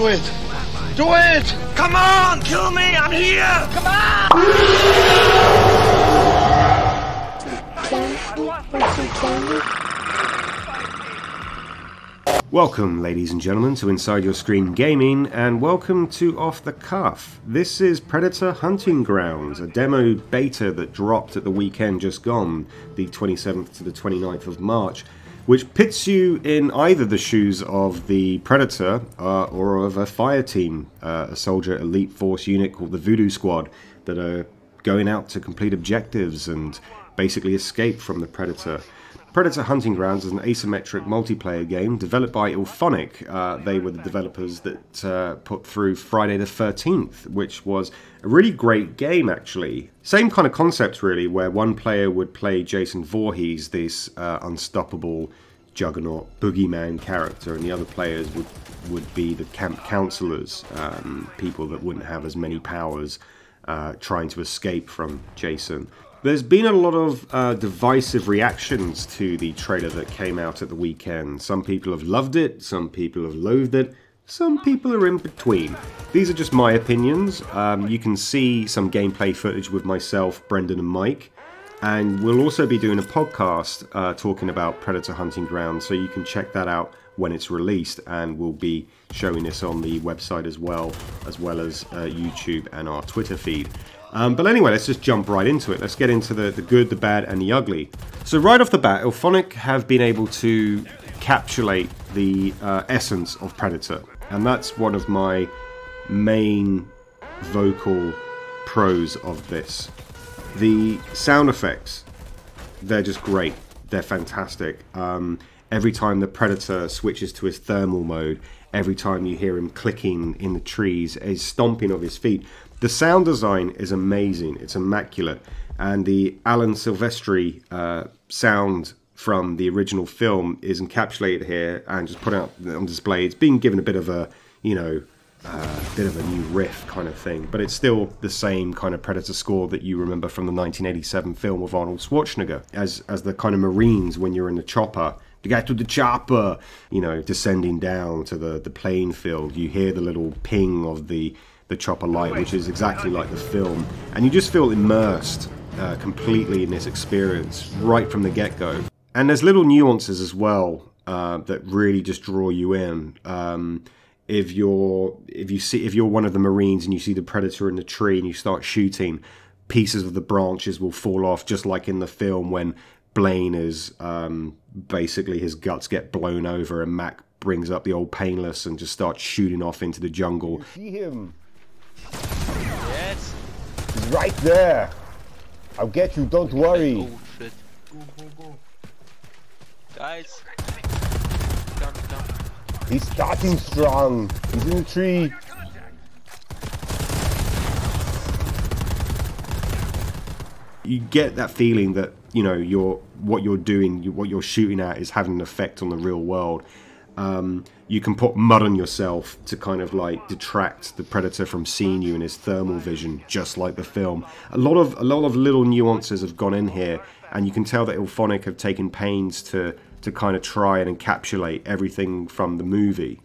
Do it! Do it! Come on, kill me! I'm here! Come on! Welcome, ladies and gentlemen, to Inside Your Screen Gaming, and welcome to Off the Cuff. This is Predator Hunting Grounds, a demo beta that dropped at the weekend just gone, the 27th to the 29th of March, which pits you in either the shoes of the Predator uh, or of a fire team, uh, a soldier elite force unit called the Voodoo Squad, that are going out to complete objectives and basically escape from the Predator. Predator Hunting Grounds is an asymmetric multiplayer game developed by IllFonic. Uh, they were the developers that uh, put through Friday the 13th, which was a really great game, actually. Same kind of concept, really, where one player would play Jason Voorhees, this uh, unstoppable juggernaut boogeyman character, and the other players would, would be the camp counselors, um, people that wouldn't have as many powers, uh, trying to escape from Jason. There's been a lot of uh, divisive reactions to the trailer that came out at the weekend. Some people have loved it, some people have loathed it, some people are in between. These are just my opinions. Um, you can see some gameplay footage with myself, Brendan, and Mike. And we'll also be doing a podcast uh, talking about Predator Hunting Ground, so you can check that out when it's released. And we'll be showing this on the website as well, as well as uh, YouTube and our Twitter feed. Um, but anyway, let's just jump right into it. Let's get into the, the good, the bad, and the ugly. So right off the bat, IllFonic have been able to encapsulate the uh, essence of Predator. And that's one of my main vocal pros of this. The sound effects, they're just great. They're fantastic. Um, every time the Predator switches to his thermal mode, every time you hear him clicking in the trees, his stomping of his feet, the sound design is amazing. It's immaculate. And the Alan Silvestri uh, sound from the original film is encapsulated here and just put out on display. It's being given a bit of a, you know, uh, bit of a new riff kind of thing, but it's still the same kind of Predator score that you remember from the 1987 film of Arnold Schwarzenegger as as the kind of Marines when you're in the chopper. To get to the chopper, you know, descending down to the the playing field, you hear the little ping of the the chopper light, which is exactly like the film, and you just feel immersed uh, completely in this experience right from the get go. And there's little nuances as well uh, that really just draw you in. Um, if you're if you see if you're one of the marines and you see the predator in the tree and you start shooting pieces of the branches will fall off just like in the film when blaine is um, basically his guts get blown over and mac brings up the old painless and just starts shooting off into the jungle You see him? Yes. He's right there. I'll get you, don't worry. Oh shit. Go, go, go. Guys. Down, down. He's starting strong. He's in the tree. you get that feeling that you know you're what you're doing what you're shooting at is having an effect on the real world. Um, you can put mud on yourself to kind of like detract the predator from seeing you in his thermal vision just like the film. A lot of a lot of little nuances have gone in here and you can tell that IllFonic have taken pains to to kind of try and encapsulate everything from the movie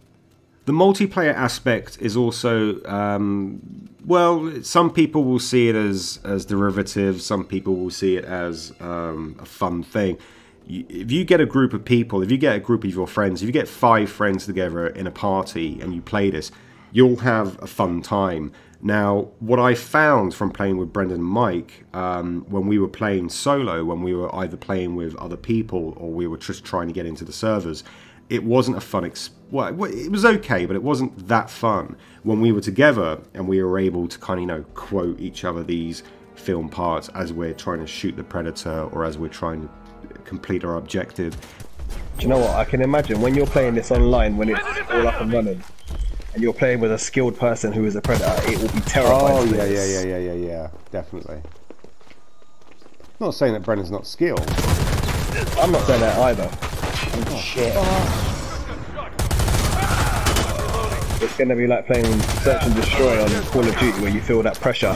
the multiplayer aspect is also, um, well, some people will see it as as derivative. Some people will see it as um, a fun thing. If you get a group of people, if you get a group of your friends, if you get five friends together in a party and you play this, you'll have a fun time. Now, what I found from playing with Brendan and Mike, um, when we were playing solo, when we were either playing with other people or we were just trying to get into the servers, it wasn't a fun ex- well it was okay but it wasn't that fun when we were together and we were able to kind of you know quote each other these film parts as we're trying to shoot the predator or as we're trying to complete our objective Do you know what? I can imagine when you're playing this online, when it's all up and running, and you're playing with a skilled person who is a predator, it will be terrifying. Oh yeah, yeah, yeah, yeah, yeah, yeah. Definitely. I'm Not saying that Brendan's not skilled. I'm not saying that either. Oh, shit. It's going to be like playing Search and Destroy on Call of Duty, where you feel that pressure.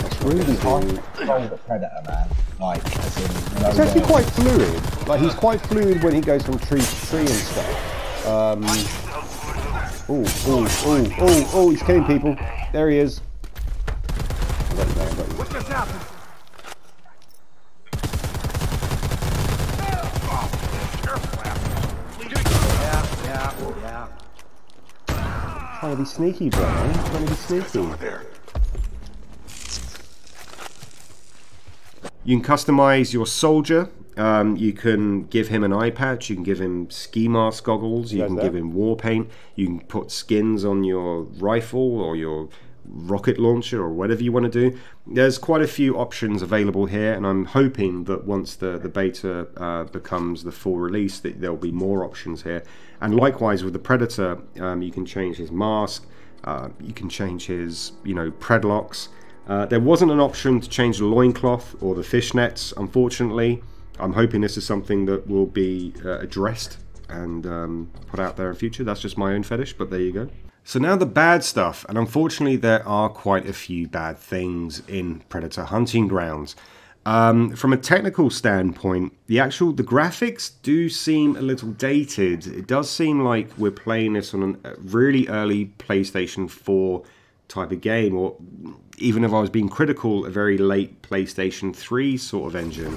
That's really hard to control the predator, man. Like, as in, It's actually quite fluid. Like he's quite fluid when he goes from tree to tree and stuff. Um, oh, oh, oh, oh, oh! He's killing people. There he is. I just you, man, I got you. Trying to be sneaky, bro. man. Trying to be sneaky. You can customize your soldier. Um, you can give him an eye patch. You can give him ski mask goggles. You can that? give him war paint. You can put skins on your rifle or your rocket launcher or whatever you want to do. There's quite a few options available here, and I'm hoping that once the the beta uh, becomes the full release, that there'll be more options here. And likewise with the Predator, um, you can change his mask. Uh, you can change his, you know, predlocks. Uh, there wasn't an option to change the loincloth or the fishnets, unfortunately. I'm hoping this is something that will be uh, addressed and um, put out there in future. That's just my own fetish, but there you go. So now the bad stuff, and unfortunately there are quite a few bad things in Predator Hunting Grounds. Um, from a technical standpoint, the actual the graphics do seem a little dated. It does seem like we're playing this on a really early PlayStation 4 type of game, or even if I was being critical, a very late PlayStation 3 sort of engine.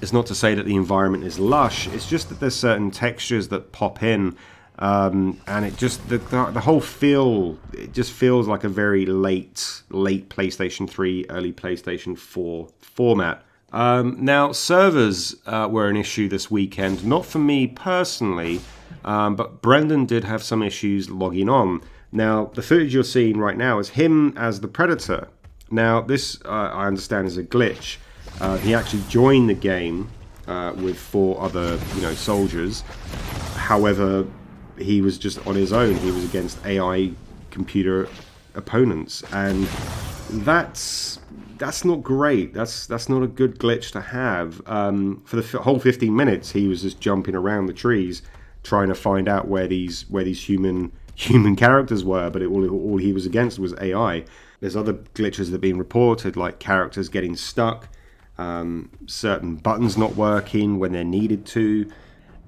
It's not to say that the environment is lush. It's just that there's certain textures that pop in, um, and it just the, the the whole feel. It just feels like a very late late PlayStation 3, early PlayStation 4 format. Um, now servers uh, were an issue this weekend, not for me personally, um, but Brendan did have some issues logging on. Now the footage you're seeing right now is him as the Predator. Now this uh, I understand is a glitch. Uh, he actually joined the game uh, with four other, you know, soldiers. However, he was just on his own. He was against AI computer opponents, and that's that's not great. That's that's not a good glitch to have. Um, for the whole 15 minutes, he was just jumping around the trees, trying to find out where these where these human human characters were. But it, all all he was against was AI. There's other glitches that have been reported, like characters getting stuck, um, certain buttons not working when they're needed to,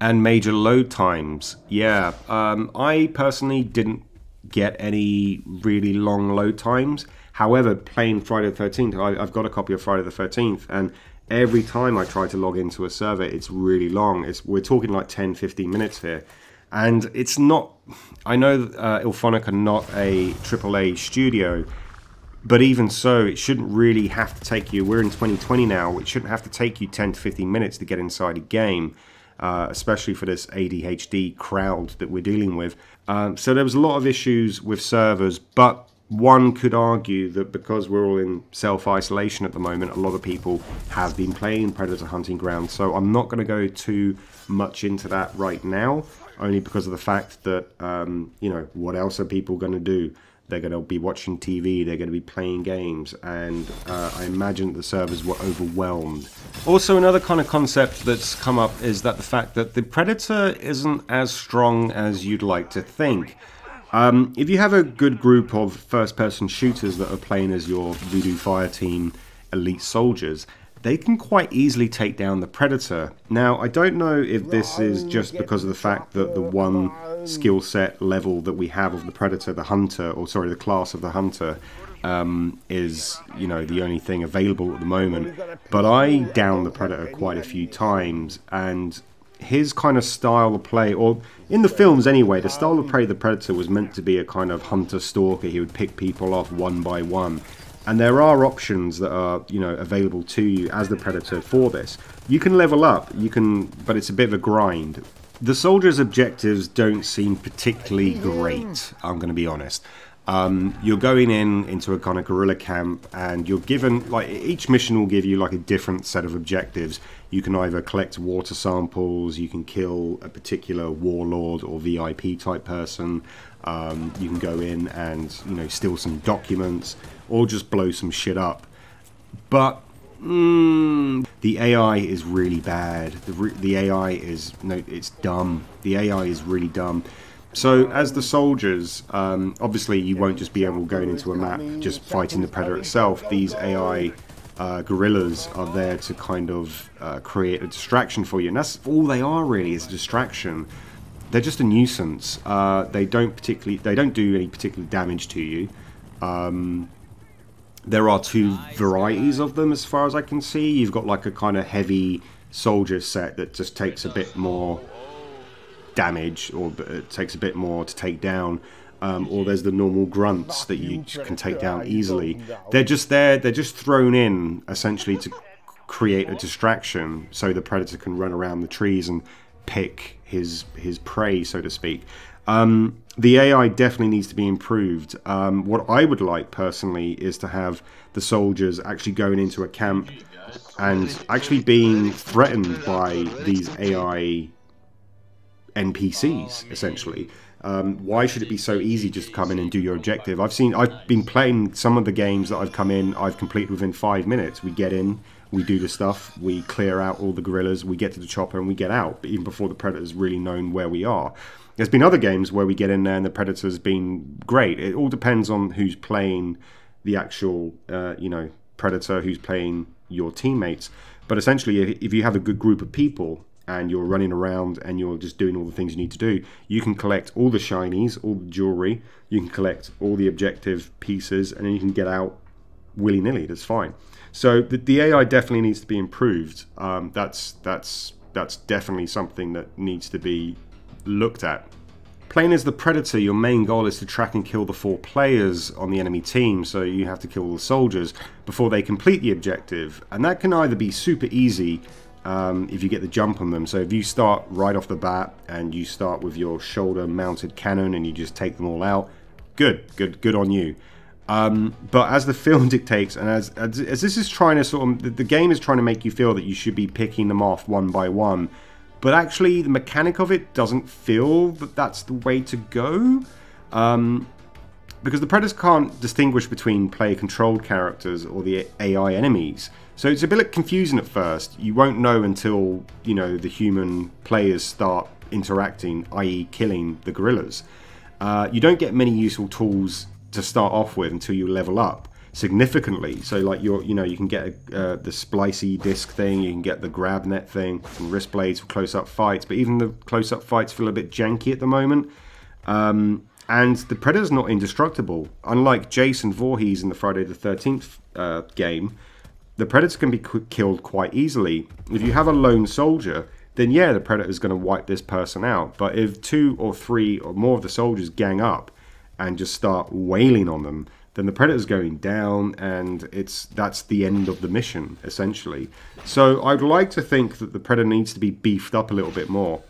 and major load times. Yeah, um, I personally didn't get any really long load times. However, playing Friday the 13th, I, I've got a copy of Friday the 13th, and every time I try to log into a server, it's really long. It's We're talking like 10, 15 minutes here. And it's not, I know uh, IllFonic are not a AAA studio, but even so, it shouldn't really have to take you. We're in 2020 now. It shouldn't have to take you 10 to 15 minutes to get inside a game, uh, especially for this ADHD crowd that we're dealing with. Um, so there was a lot of issues with servers, but one could argue that because we're all in self isolation at the moment, a lot of people have been playing Predator Hunting Ground. So I'm not going to go too much into that right now, only because of the fact that, um, you know, what else are people going to do? They're going to be watching TV, they're going to be playing games, and uh, I imagine the servers were overwhelmed. Also, another kind of concept that's come up is that the fact that the Predator isn't as strong as you'd like to think. Um, if you have a good group of first person shooters that are playing as your Voodoo Fire Team elite soldiers, they can quite easily take down the Predator. Now, I don't know if this is just because of the fact that the one skill set level that we have of the Predator, the Hunter, or sorry, the class of the Hunter, um, is you know the only thing available at the moment. But I downed the Predator quite a few times, and his kind of style of play, or in the films anyway, the style of play of the Predator was meant to be a kind of hunter stalker. He would pick people off one by one. And there are options that are, you know, available to you as the Predator for this. You can level up, you can, but it's a bit of a grind. The soldiers' objectives don't seem particularly great. I'm going to be honest. Um, you're going in into a kind of guerrilla camp, and you're given like each mission will give you like a different set of objectives. You can either collect water samples, you can kill a particular warlord or VIP type person. Um, you can go in and you know steal some documents or just blow some shit up. But mm, the AI is really bad. The, the AI is no, it's dumb. The AI is really dumb. So, as the soldiers, um, obviously you won't just be able going into a map just fighting the predator itself. These AI uh, guerrillas are there to kind of uh, create a distraction for you, and that's all they are really is a distraction. They're just a nuisance. Uh, they don't particularly, they don't do any particular damage to you. Um, there are two varieties of them, as far as I can see. You've got like a kind of heavy soldier set that just takes a bit more damage, or it takes a bit more to take down. Um, or there's the normal grunts that you can take down easily. They're just there. They're just thrown in essentially to create a distraction, so the predator can run around the trees and pick his his prey, so to speak. Um, the AI definitely needs to be improved. Um, what I would like personally is to have the soldiers actually going into a camp and actually being threatened by these AI NPCs, essentially. Um, why should it be so easy just to come in and do your objective? I've seen, I've been playing some of the games that I've come in, I've completed within five minutes. We get in, we do the stuff, we clear out all the guerrillas, we get to the chopper, and we get out, even before the predator's really known where we are. There's been other games where we get in there and the predator's been great. It all depends on who's playing the actual, uh, you know, predator, who's playing your teammates. But essentially, if you have a good group of people and you're running around and you're just doing all the things you need to do, you can collect all the shinies, all the jewelry, you can collect all the objective pieces, and then you can get out willy nilly. That's fine. So the, the AI definitely needs to be improved. Um, that's that's that's definitely something that needs to be looked at. Playing as the Predator, your main goal is to track and kill the four players on the enemy team, so you have to kill the soldiers before they complete the objective. And that can either be super easy um, if you get the jump on them. So if you start right off the bat and you start with your shoulder mounted cannon and you just take them all out, good, good, good on you. Um, but as the film dictates, and as, as, as this is trying to sort of, the, the game is trying to make you feel that you should be picking them off one by one, but actually the mechanic of it doesn't feel that that's the way to go. Um, because the Predators can't distinguish between player-controlled characters or the AI enemies. So it's a bit confusing at first. You won't know until, you know, the human players start interacting, i.e. killing the guerrillas. Uh, you don't get many useful tools to start off with until you level up significantly. So like you're, you know, you can get uh, the splicey disc thing, you can get the grab net thing, and wrist blades for close-up fights. But even the close-up fights feel a bit janky at the moment. Um, and the Predator's not indestructible. Unlike Jason Voorhees in the Friday the 13th uh, game, the Predator can be killed quite easily. If you have a lone soldier, then yeah, the Predator's going to wipe this person out. But if two or three or more of the soldiers gang up and just start wailing on them, then the predator's going down and it's that's the end of the mission essentially. So i'd like to think that the predator needs to be beefed up a little bit more.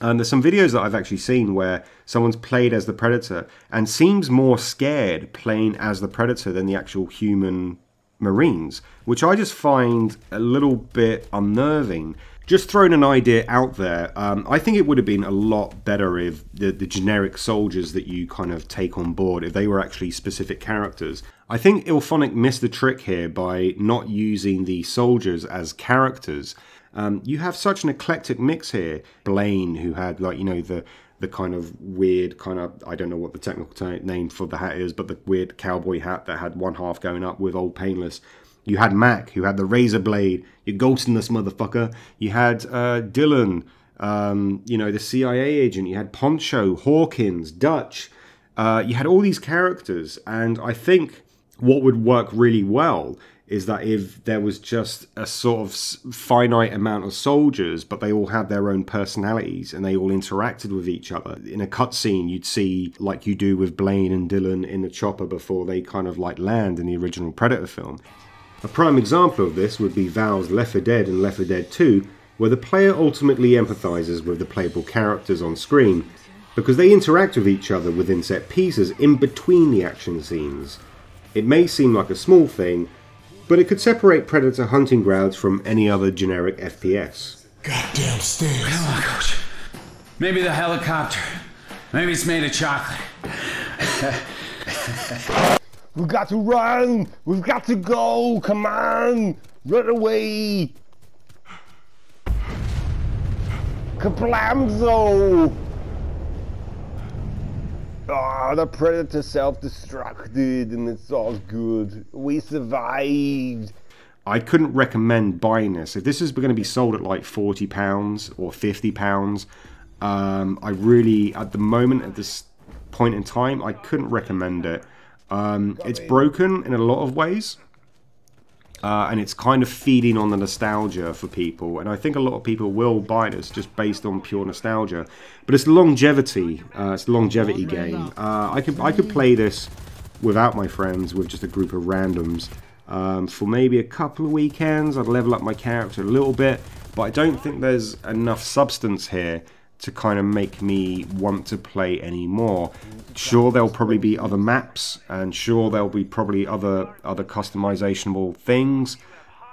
And there's some videos that i've actually seen where someone's played as the predator and seems more scared playing as the predator than the actual human marines which i just find a little bit unnerving just throwing an idea out there, um, I think it would have been a lot better if the, the generic soldiers that you kind of take on board, if they were actually specific characters. I think IllFonic missed the trick here by not using the soldiers as characters. Um, you have such an eclectic mix here. Blaine, who had like you know the the kind of weird kind of I don't know what the technical name for the hat is, but the weird cowboy hat that had one half going up with old painless. You had Mac, who had the razor blade. You're ghosting this motherfucker. You had uh, Dillon, um, you know, the CIA agent. You had Poncho, Hawkins, Dutch. Uh, you had all these characters, and I think what would work really well is that if there was just a sort of finite amount of soldiers, but they all had their own personalities and they all interacted with each other. In a cutscene, you'd see, like you do with Blaine and Dillon in the chopper before they kind of like land in the original Predator film. A prime example of this would be Valve's Left 4 Dead and Left 4 Dead 2, where the player ultimately empathises with the playable characters on screen, because they interact with each other within set pieces in between the action scenes. It may seem like a small thing, but it could separate Predator Hunting Grounds from any other generic FPS. Goddamn stairs. Come on, coach. Maybe the helicopter. Maybe it's made of chocolate. We've got to run! We've got to go! Come on! Run away! Kablamzo! Ah, the Predator self-destructed and it's all good. We survived. I couldn't recommend buying this. If this is going to be sold at like forty pounds or fifty pounds, um, I really, at the moment, at this point in time, I couldn't recommend it. Um, it's broken in a lot of ways. Uh, and it's kind of feeding on the nostalgia for people. And I think a lot of people will buy this just based on pure nostalgia. But it's longevity. Uh, it's a longevity game. Uh, I could I could play this without my friends, with just a group of randoms. Um, for maybe a couple of weekends, I'd level up my character a little bit. But I don't think there's enough substance here to kind of make me want to play anymore. Sure, there'll probably be other maps, and sure, there'll be probably other other customizationable things.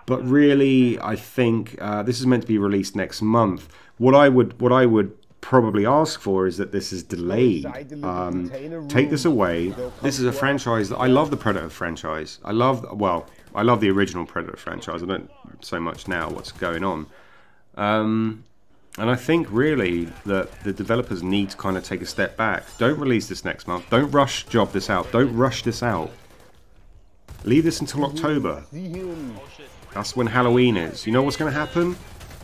But really, I think uh, this is meant to be released next month. What I would what I would probably ask for is that this is delayed. Um, take this away. This is a franchise that I love the Predator franchise. I love well, I love the original Predator franchise. I don't so much now what's going on. Um, and I think really that the developers need to kind of take a step back. Don't release this next month. Don't rush job this out. Don't rush this out. Leave this until October. That's when Halloween is. You know what's going to happen?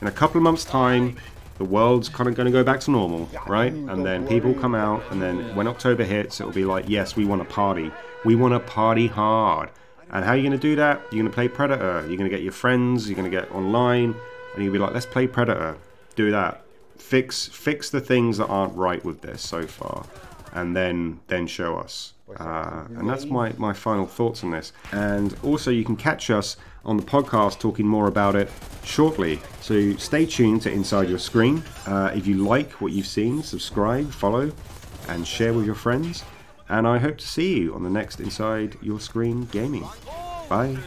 In a couple of months' time, the world's kind of going to go back to normal, right? And then people come out, and then when October hits, it'll be like, yes, we want to party. We want to party hard. And how are you going to do that? You're going to play Predator. You're going to get your friends. You're going to get online, and you'll be like, let's play Predator do that. Fix fix the things that aren't right with this so far, and then then show us. Uh, and that's my, my final thoughts on this. And also, you can catch us on the podcast talking more about it shortly. So stay tuned to Inside Your Screen. Uh, if you like what you've seen, subscribe, follow, and share with your friends. And I hope to see you on the next Inside Your Screen Gaming. Bye.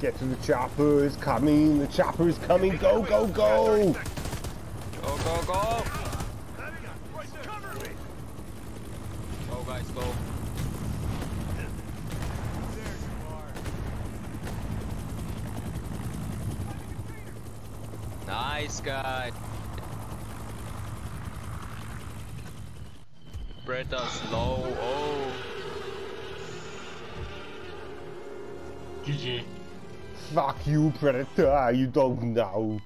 Get to the chopper. It's coming. The chopper is coming. Go, go, go. Go, go, go. Go, guys, go. Nice guy. Bretta's low. Oh. GG. Fuck you, Predator. You don't know.